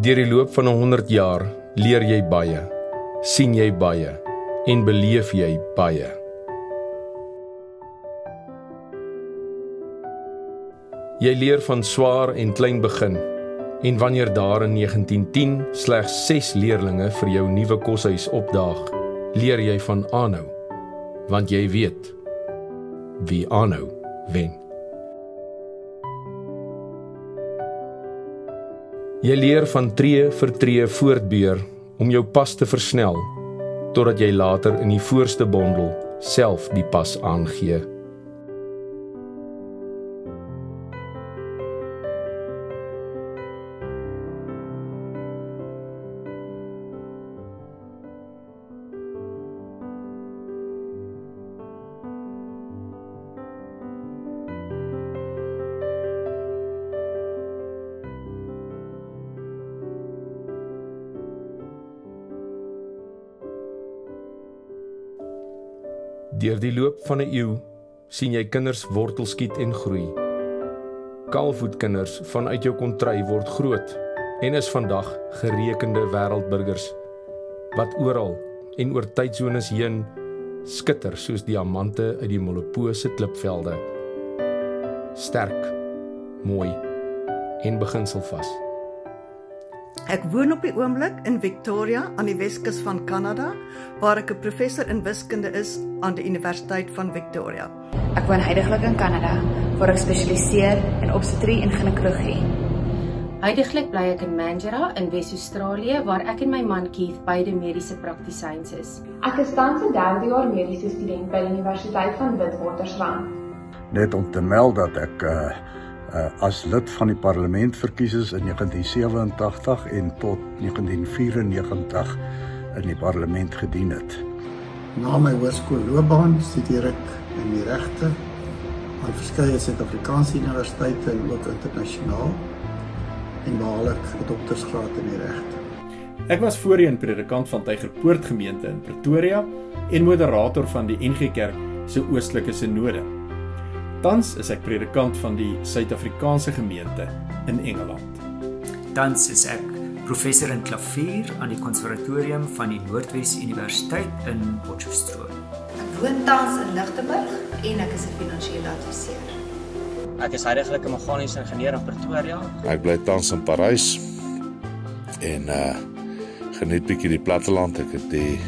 Deur die loop van 100 jaar leer jy baie, sien jy baie en beleef jy baie. Jy leer van swaar en klein begin. En wanneer daar in 1910 slegs 6 leerdlinge vir jou nuwe koshuis opdaag, leer jy van aanhou. Want jy weet wie aanhou wen. Jy leer van tree vir tree voortbeur om jou pas te versnel totdat jy later in die voorste bondel self die pas aangee. Deur die loop van 'n eeu sien jy kinders wortels skiet en groei. Kaalvoetkinders vanuit jou kontry word groot en is vandag gerekende wêreldburgers wat oral en oor tydsones heen skitter soos diamante uit die Molopo se klipvelde. Sterk, mooi en beginselvas. Ek woon op die oomblik in Victoria aan die Weskus van Kanada waar ek 'n professor in wiskunde is aan die Universiteit van Victoria. Ek woon heidaglik in Kanada waar ek spesialiseer in obstetrie en ginekologie. Heidaglik bly ek in Mandurah in Wes-Australië waar ek en my man Keith beide mediese praktisyns is. Ek is tans 'n derde jaar mediese student by die Universiteit van Witwatersrand. Net om te meld dat ek uh uh, as lid van die parlement verkies is in 1987 en tot 1994 in die parlement gedien het. Na my hoërskoolloopbaan studeer ek in die regte aan verskeie Suid-Afrikaanse universiteite en ook internasionaal en behaal ek 'n doktorsgraad in die regte. Ek was voorheen predikant van Tygerpoort gemeente in Pretoria en moderator van die NG Kerk se oostelike sinode. Tans is ek predikant van die Suid-Afrikaanse gemeente in Engeland. Tans is ek professor in klavier aan die konservatorium van die Noordwes Universiteit in Potchefstroom. Ek woon tans in Lichtenburg en ek is 'n finansiële adviseur. Ek is heidaglik 'n meganiese ingenieur in Pretoria. Ek bly tans in Parys en uh geniet bietjie die platteland. Ek het die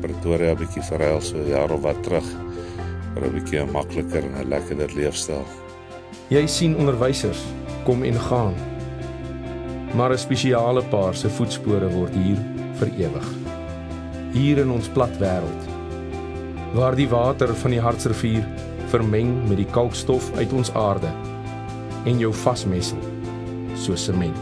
Pretoria bietjie verhuil so 'n jaar of wat terug vir 'n bietjie 'n makliker en 'n lekkerder leefstyl. Jy sien onderwysers kom en gaan. Maar 'n spesiale paar se voetspore word hier vir ewig. Hier in ons plat wêreld waar die water van die Hartsrivier vermeng met die kalkstof uit ons aarde en jou vasmessel so sement.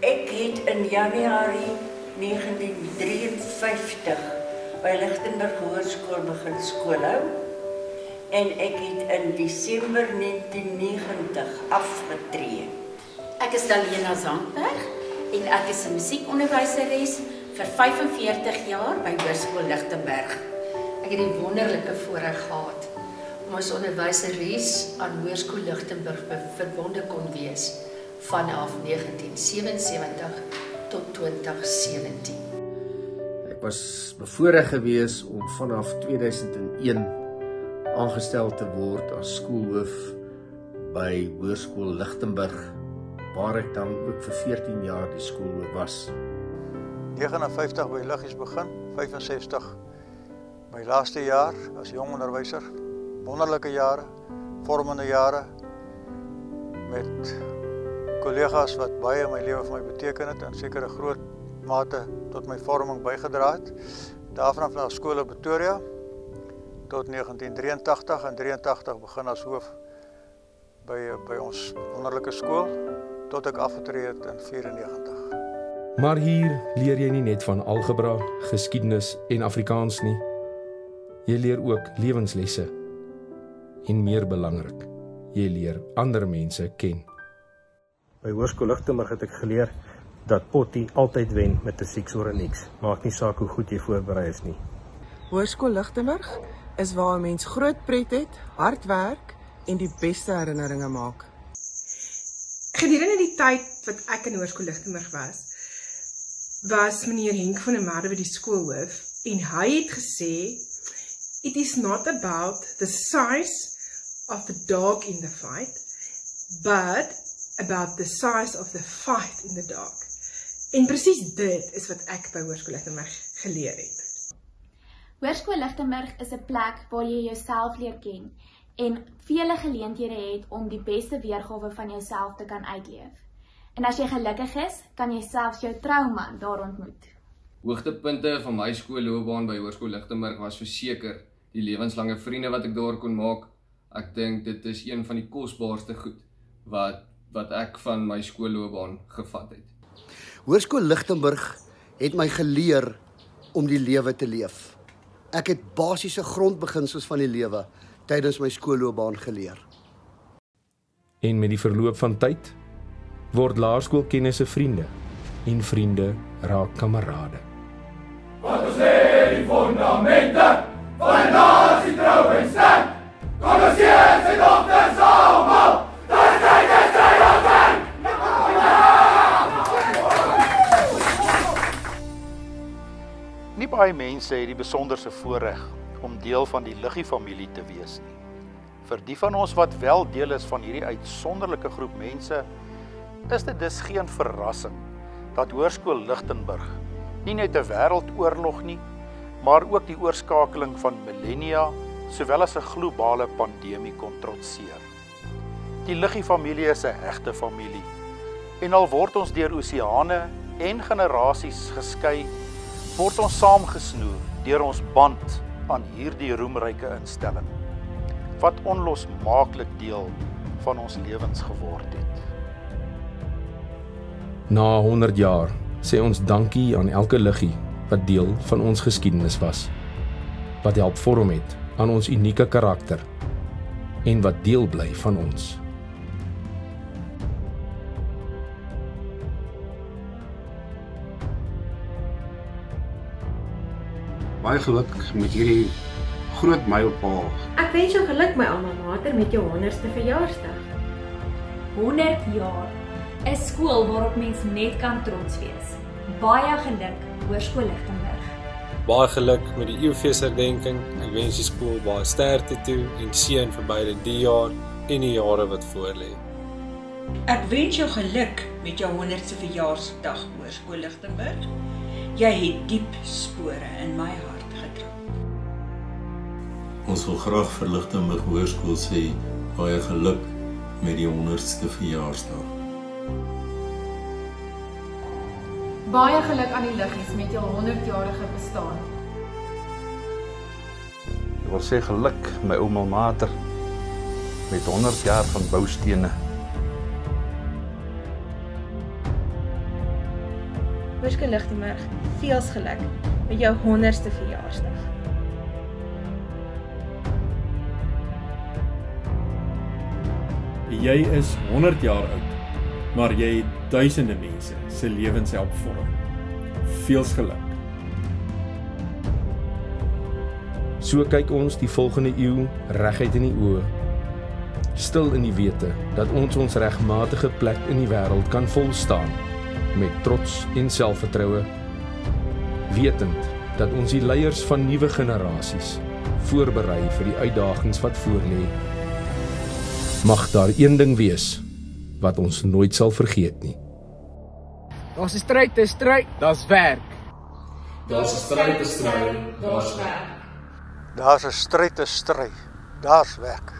Ek het in Januarie 1953 by Lichtenburg Hoërskool begin skoolhou en ek het in Desember 1990 afgetree. Ek is Dalena Zandberg en ek is 'n musiekonderwyseres vir 45 jaar by Hoërskool Lichtenburg. Ek het die wonderlike voorreg gehad om as onderwyseres aan Hoërskool Lichtenburg verbonde kon wees vanaf 1977 tot 2017. Ek was bevoorreg geweest om vanaf 2001 aangestel te word as skoolhoof by Hoërskool Lichtenburg waar ek dan ook vir 14 jaar die skoolhoof was. 59 by Liggies begin, 65 my laaste jaar as jong onderwyser. Wonderlike jare, vormende jare met kollegas wat baie in my lewe vir my beteken het en sekere groot mate tot my vorming bygedra het. Daarvan af na skool in Pretoria tot 1983 en 83 begin as hoof by by ons wonderlike skool tot ek afgetree het in 94. Maar hier leer jy nie net van algebra, geskiedenis en Afrikaans nie. Jy leer ook lewenslesse. En meer belangrik, jy leer ander mense ken. By Hoërskool Lichtenburg het ek geleer dat Potty altyd wen met 'n 6 oor 'n niks. Maak nie saak hoe goed jy voorberei is nie. Hoërskool Lichtenburg is waar 'n mens groot pret het, hard werk en die beste herinneringe maak. Gedurende die tyd wat ek in Hoërskool Lichtenburg was, was meneer Henk van der Merwe die skoolhoof en hy het gesê it is not about the size of the dog in the fight but about the size of the fight in the dog. En presies dit is wat ek by Hoërskool Lichtenburg geleer het. Hoërskool Lichtenburg is 'n plek waar jy jouself leer ken en vele geleenthede het om die beste weergawe van jouself te kan uitleef. En as jy gelukkig is, kan jy selfs jou trouman daar ontmoet. Hoogtepunte van my skoolloopbaan by Hoërskool Lichtenburg was verseker die lewenslange vriende wat ek daar kon maak. Ek dink dit is een van die kosbaarste goed wat wat ek van my skoolloopbaan gevat het. Hoërskool Lichtenburg het my geleer om die lewe te leef. Ek het basiese grondbeginsels van die lewe tydens my skoolloopbaan geleer. En met die verloop van tyd word laerskoolkennisse vriende en vriende raak kamerade. Baie mense het die besonderse voorreg om deel van die Liggie familie te wees nie. Vir die van ons wat wel deel is van hierdie uitsonderlike groep mense, is dit dus geen verrassing dat Hoërskool Lichtenburg nie net 'n wêreldoorlog nie, maar ook die oorskakeling van millennia sowel as 'n globale pandemie kon trotseer. Die Liggie familie is 'n hegte familie. En al word ons deur oseane en generasies geskei, word ons saamgesnoer deur ons band aan hierdie roemryke instelling wat onlosmaaklik deel van ons lewens geword het. Na 100 jaar sê ons dankie aan elke liggie wat deel van ons geskiedenis was. Wat help vorm het aan ons unieke karakter en wat deel bly van ons. Baie geluk met hierdie groot mylpaal. Ek wens jou geluk my alma mater met jou 100ste verjaarsdag. 100 jaar. 'n Skool waarop mens net kan trots wees. Baie geluk, Hoërskool Lichtenburg. Baie geluk met die eeufeesherdenking. Ek wens die skool baie sterkte toe en seën vir beide die jaar en die jare wat voorlê. Ek wens jou geluk met jou 100ste verjaarsdag, Hoërskool Lichtenburg. Jy het diep spore in my hart getrap. Ons wil graag vir Lichtenburg Hoërskool sê baie geluk met die 100ste verjaarsdag. Baie geluk aan die liggies met jul 100-jarige bestaan. Ek wil sê geluk my ouma Mater met 100 jaar van boustene. Hoërskool Lichtenburg, veels geluk met jou 100ste verjaarsdag. Jy is 100 jaar oud, maar jy het duisende mense se lewens help vorm. Veels geluk. So kyk ons die volgende eeu reguit in die oë. Stil in die wete dat ons ons regmatige plek in die wêreld kan volstaan met trots en selfvertroue. Wetend dat ons die leiers van nuwe generasies voorberei vir die uitdagings wat voorlê. Mag daar een ding wees wat ons nooit sal vergeet nie. Daar's 'n stryd te stry, daar's werk. Daar's 'n stryd te stry, daar's werk. Daar's 'n stryd te stry, daar's werk.